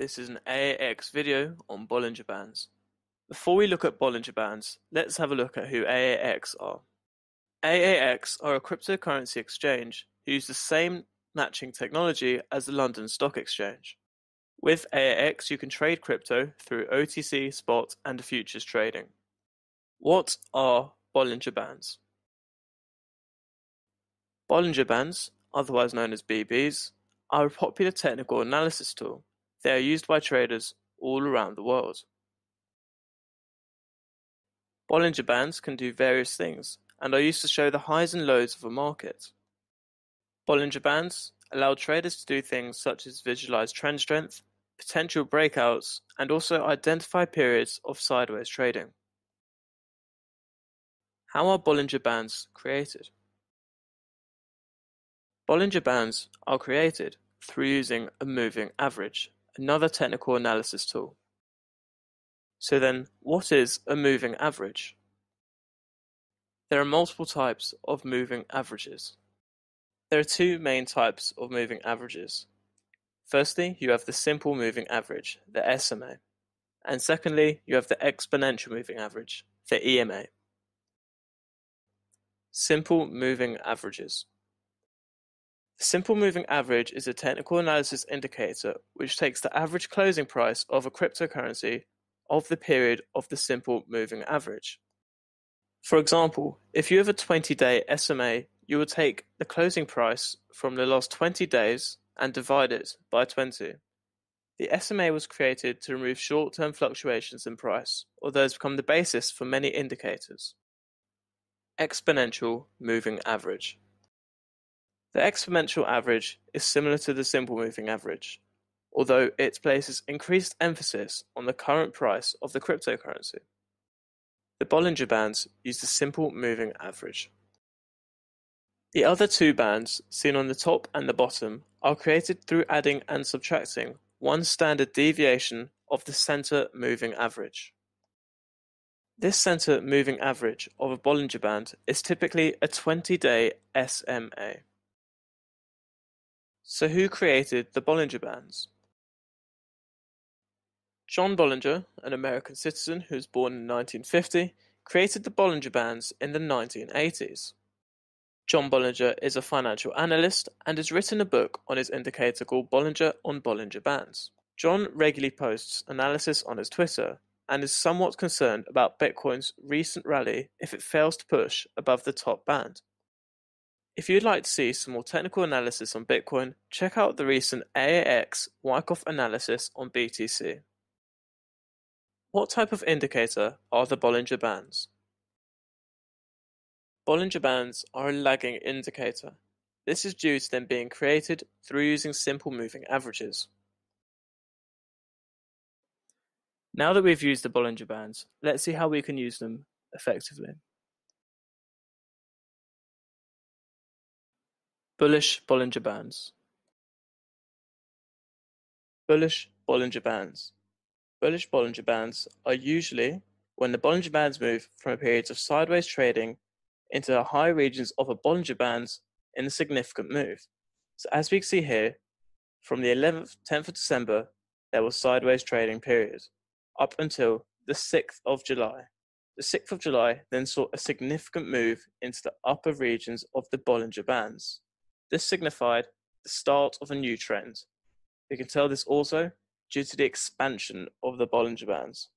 This is an AAX video on Bollinger Bands. Before we look at Bollinger Bands, let's have a look at who AAX are. AAX are a cryptocurrency exchange who use the same matching technology as the London Stock Exchange. With AAX, you can trade crypto through OTC, spot, and futures trading. What are Bollinger Bands? Bollinger Bands, otherwise known as BBs, are a popular technical analysis tool. They are used by traders all around the world. Bollinger Bands can do various things and are used to show the highs and lows of a market. Bollinger Bands allow traders to do things such as visualize trend strength, potential breakouts, and also identify periods of sideways trading. How are Bollinger Bands created? Bollinger Bands are created through using a moving average, another technical analysis tool. So then, what is a moving average? There are multiple types of moving averages. There are two main types of moving averages. Firstly, you have the simple moving average, the SMA. And secondly, you have the exponential moving average, the EMA. Simple moving averages. Simple moving average is a technical analysis indicator which takes the average closing price of a cryptocurrency of the period of the simple moving average. For example, if you have a 20 day SMA, you will take the closing price from the last 20 days and divide it by 20. The SMA was created to remove short term fluctuations in price, although has become the basis for many indicators. Exponential moving average. The exponential average is similar to the simple moving average, although it places increased emphasis on the current price of the cryptocurrency. The Bollinger Bands use the simple moving average. The other two bands, seen on the top and the bottom, are created through adding and subtracting one standard deviation of the center moving average. This center moving average of a Bollinger Band is typically a 20-day SMA. So who created the Bollinger Bands? John Bollinger, an American citizen who was born in 1950, created the Bollinger Bands in the 1980s. John Bollinger is a financial analyst and has written a book on his indicator called Bollinger on Bollinger Bands. John regularly posts analysis on his Twitter and is somewhat concerned about Bitcoin's recent rally if it fails to push above the top band. If you'd like to see some more technical analysis on Bitcoin, check out the recent AAX Wyckoff analysis on BTC. What type of indicator are the Bollinger Bands? Bollinger Bands are a lagging indicator. This is due to them being created through using simple moving averages. Now that we've used the Bollinger Bands, let's see how we can use them effectively. Bullish Bollinger Bands Bullish Bollinger Bands Bullish Bollinger Bands are usually when the Bollinger Bands move from a period of sideways trading into the high regions of a Bollinger Bands in a significant move. So as we can see here, from the 11th, 10th of December, there was sideways trading period up until the 6th of July. The 6th of July then saw a significant move into the upper regions of the Bollinger Bands. This signified the start of a new trend. We can tell this also due to the expansion of the Bollinger Bands.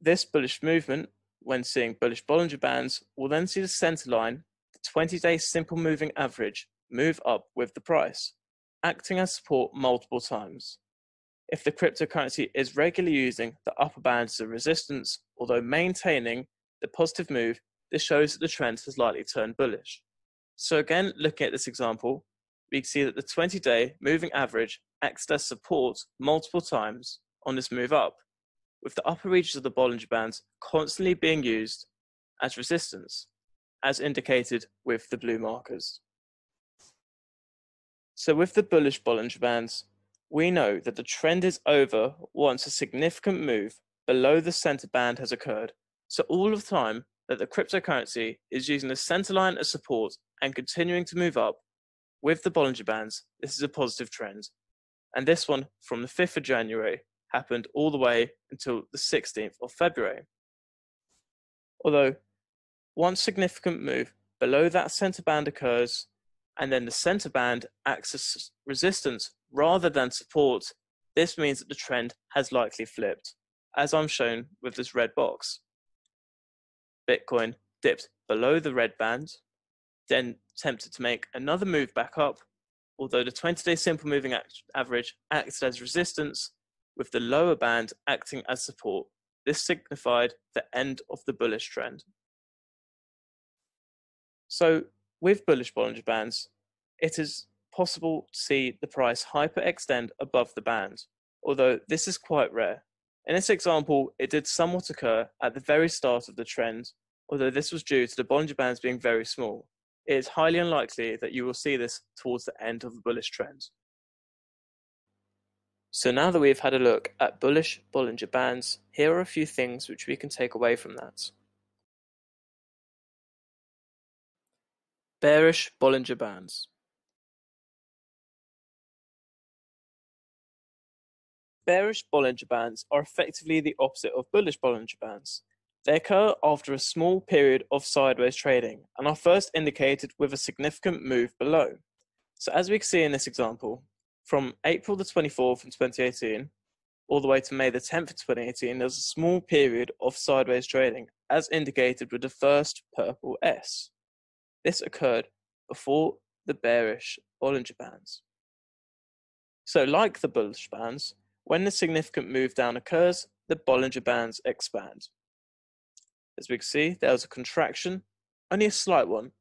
This bullish movement, when seeing bullish Bollinger Bands, will then see the center line, the 20-day simple moving average, move up with the price, acting as support multiple times. If the cryptocurrency is regularly using the upper bands as a resistance, although maintaining the positive move, this shows that the trend has likely turned bullish. So again, looking at this example, we can see that the 20-day moving average acts as support multiple times on this move up, with the upper reaches of the Bollinger Bands constantly being used as resistance, as indicated with the blue markers. So with the bullish Bollinger Bands, we know that the trend is over once a significant move below the center band has occurred. So all of the time that the cryptocurrency is using the center line as support and continuing to move up with the Bollinger Bands, this is a positive trend. And this one from the 5th of January happened all the way until the 16th of February. Although one significant move below that center band occurs, and then the center band acts as resistance rather than support, this means that the trend has likely flipped, as I'm shown with this red box. Bitcoin dipped below the red band, then attempted to make another move back up, although the 20 day simple moving average acted as resistance, with the lower band acting as support. This signified the end of the bullish trend. So, with bullish Bollinger Bands, it is possible to see the price hyperextend above the band, although this is quite rare. In this example, it did somewhat occur at the very start of the trend, although this was due to the Bollinger Bands being very small. It is highly unlikely that you will see this towards the end of the bullish trend. So now that we've had a look at bullish Bollinger Bands, here are a few things which we can take away from that. Bearish Bollinger Bands Bearish Bollinger Bands are effectively the opposite of bullish Bollinger Bands. They occur after a small period of sideways trading and are first indicated with a significant move below. So as we can see in this example, from April the 24th in 2018 all the way to May the 10th of 2018, there's a small period of sideways trading as indicated with the first purple S. This occurred before the bearish Bollinger Bands. So like the bullish bands, when the significant move down occurs, the Bollinger Bands expand. As we can see, there was a contraction, only a slight one,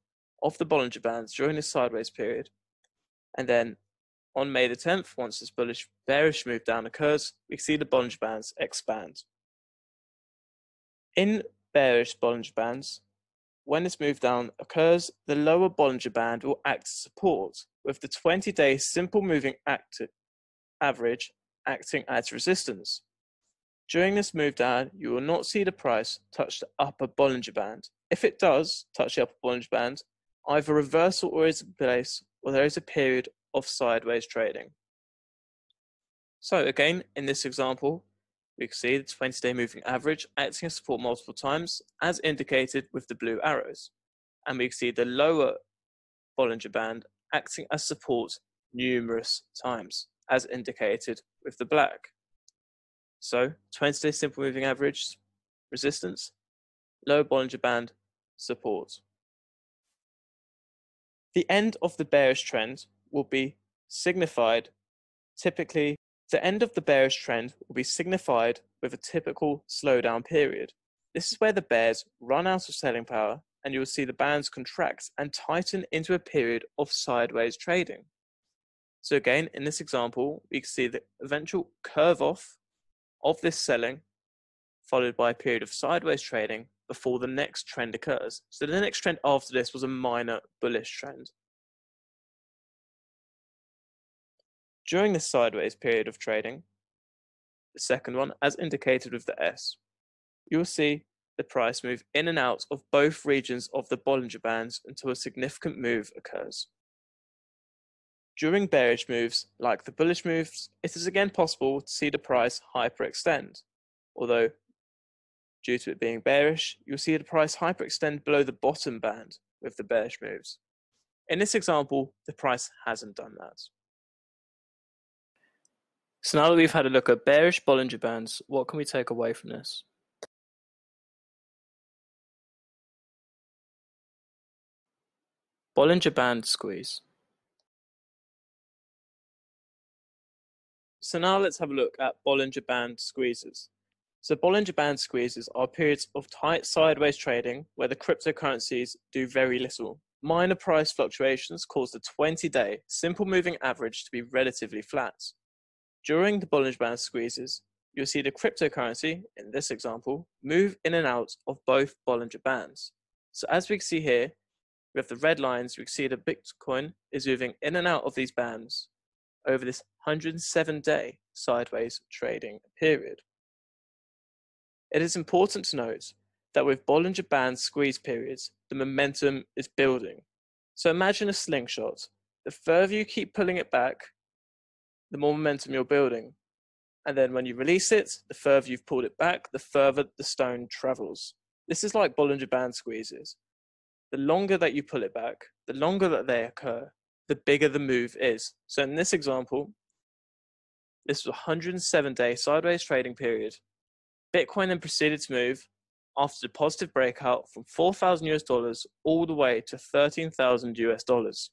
of the Bollinger Bands during this sideways period. And then on May the 10th, once this bullish bearish move down occurs, we see the Bollinger Bands expand. In bearish Bollinger Bands, when this move down occurs, the lower Bollinger Band will act as support, with the 20-day simple moving average acting as resistance. During this move down, you will not see the price touch the upper Bollinger Band. If it does touch the upper Bollinger Band, either reversal or is in place, or there is a period of sideways trading. So again, in this example, we can see the 20-day moving average acting as support multiple times, as indicated with the blue arrows. And we can see the lower Bollinger Band acting as support numerous times, as indicated with the black. So 20-day simple moving average resistance, low Bollinger Band support. The end of the bearish trend will be signified typically the end of the bearish trend will be signified with a typical slowdown period. This is where the bears run out of selling power and you will see the bands contract and tighten into a period of sideways trading. So again, in this example, we can see the eventual curve off of this selling followed by a period of sideways trading before the next trend occurs. So the next trend after this was a minor bullish trend. During this sideways period of trading, the second one, as indicated with the S, you will see the price move in and out of both regions of the Bollinger Bands until a significant move occurs. During bearish moves, like the bullish moves, it is again possible to see the price hyperextend, although due to it being bearish, you'll see the price hyperextend below the bottom band with the bearish moves. In this example, the price hasn't done that. So now that we've had a look at bearish Bollinger Bands, what can we take away from this? Bollinger Band Squeeze. So now let's have a look at Bollinger Band squeezes. So Bollinger Band squeezes are periods of tight sideways trading where the cryptocurrencies do very little. Minor price fluctuations cause the 20-day simple moving average to be relatively flat. During the Bollinger Band squeezes, you'll see the cryptocurrency, in this example, move in and out of both Bollinger Bands. So as we can see here, we have the red lines, we can see the Bitcoin is moving in and out of these bands over this 107 day sideways trading period. It is important to note that with Bollinger Band squeeze periods, the momentum is building. So imagine a slingshot. The further you keep pulling it back, the more momentum you're building. And then when you release it, the further you've pulled it back, the further the stone travels. This is like Bollinger Band squeezes. The longer that you pull it back, the longer that they occur, the bigger the move is. So in this example, this was a 107 day sideways trading period. Bitcoin then proceeded to move after the positive breakout from 4,000 US dollars all the way to 13,000 US dollars.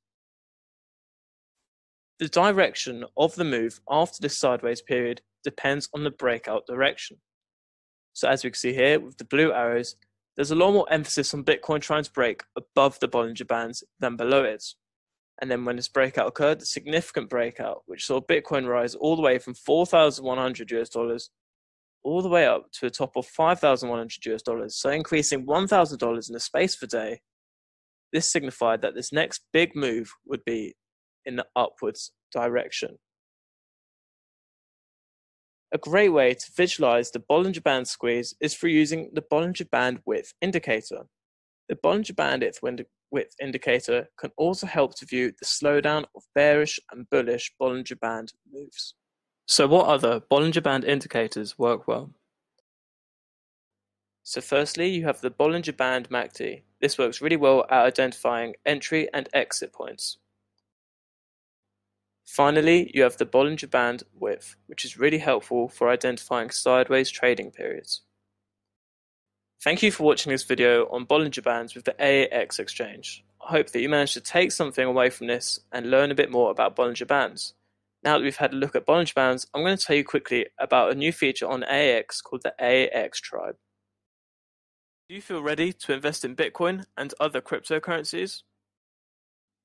The direction of the move after this sideways period depends on the breakout direction. So as we can see here with the blue arrows, there's a lot more emphasis on Bitcoin trying to break above the Bollinger Bands than below it. And then when this breakout occurred, the significant breakout, which saw Bitcoin rise all the way from 4,100 US dollars all the way up to a top of 5,100 US dollars, so increasing $1,000 in the space of a day. This signified that this next big move would be in the upwards direction. A great way to visualize the Bollinger Band squeeze is through using the Bollinger Band width indicator. The Bollinger Band width indicator can also help to view the slowdown of bearish and bullish Bollinger Band moves. So what other Bollinger Band indicators work well? So firstly, you have the Bollinger Band MACD. This works really well at identifying entry and exit points. Finally, you have the Bollinger Band width, which is really helpful for identifying sideways trading periods. Thank you for watching this video on Bollinger Bands with the AAX exchange. I hope that you managed to take something away from this and learn a bit more about Bollinger Bands. Now that we've had a look at Bollinger Bands, I'm going to tell you quickly about a new feature on AAX called the AAX Tribe. Do you feel ready to invest in Bitcoin and other cryptocurrencies?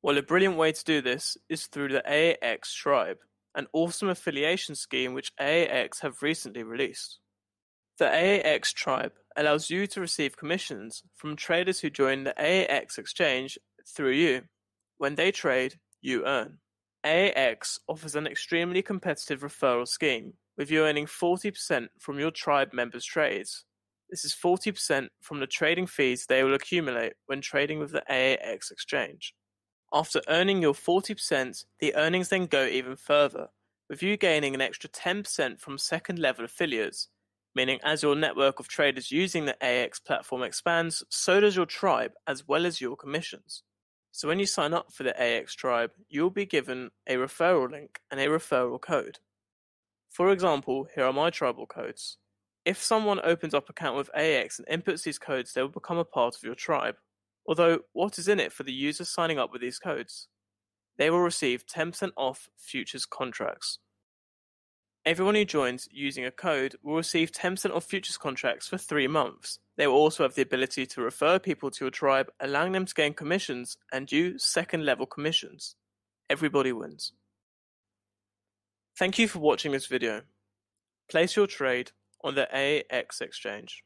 Well, a brilliant way to do this is through the AAX Tribe, an awesome affiliation scheme which AAX have recently released. The AAX Tribe allows you to receive commissions from traders who join the AAX exchange through you. When they trade, you earn. AAX offers an extremely competitive referral scheme, with you earning 40% from your tribe members' trades. This is 40% from the trading fees they will accumulate when trading with the AAX exchange. After earning your 40%, the earnings then go even further, with you gaining an extra 10% from second level affiliates, meaning as your network of traders using the AAX platform expands, so does your tribe as well as your commissions. So when you sign up for the AAX Tribe, you'll be given a referral link and a referral code. For example, here are my tribal codes. If someone opens up account with AAX and inputs these codes, they will become a part of your tribe. Although, what is in it for the user signing up with these codes? They will receive 10% off futures contracts. Everyone who joins using a code will receive 10% off futures contracts for three months. They will also have the ability to refer people to your tribe, allowing them to gain commissions and you second level commissions. Everybody wins. Thank you for watching this video. Place your trade on the AAX exchange.